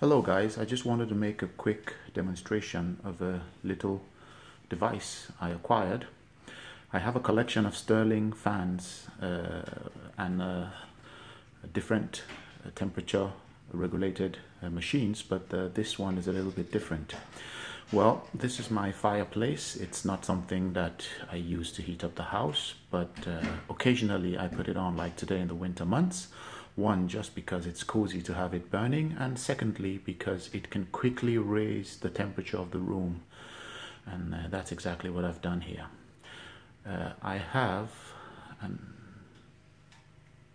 Hello guys, I just wanted to make a quick demonstration of a little device I acquired. I have a collection of Stirling fans uh, and uh, different uh, temperature regulated uh, machines, but uh, this one is a little bit different. Well, this is my fireplace. It's not something that I use to heat up the house, but uh, occasionally I put it on like today in the winter months one, just because it's cozy to have it burning, and secondly, because it can quickly raise the temperature of the room. And uh, that's exactly what I've done here. Uh, I have an,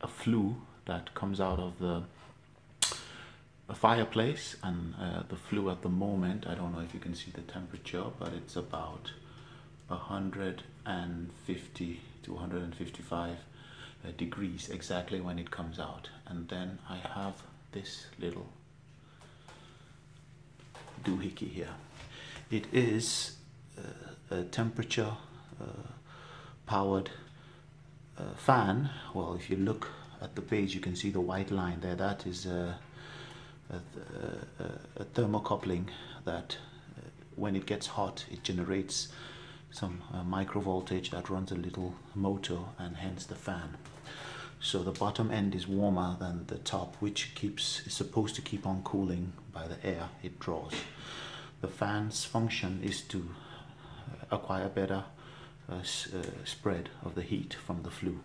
a flue that comes out of the fireplace, and uh, the flue at the moment, I don't know if you can see the temperature, but it's about 150 to 155 uh, degrees exactly when it comes out. And then I have this little doohickey here. It is uh, a temperature uh, powered uh, fan. Well if you look at the page you can see the white line there. That is a, a, a, a thermocoupling that uh, when it gets hot it generates some uh, micro voltage that runs a little motor and hence the fan. So the bottom end is warmer than the top which keeps is supposed to keep on cooling by the air it draws. The fan's function is to uh, acquire better uh, uh, spread of the heat from the flue.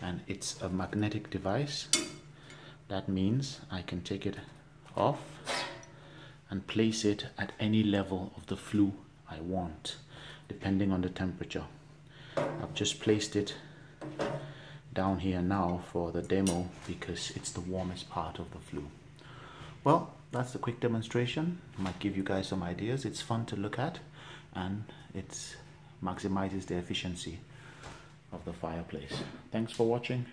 And it's a magnetic device. That means I can take it off and place it at any level of the flue I want depending on the temperature I've just placed it down here now for the demo because it's the warmest part of the flue. Well, that's the quick demonstration. Might give you guys some ideas. It's fun to look at and it maximizes the efficiency of the fireplace. Thanks for watching.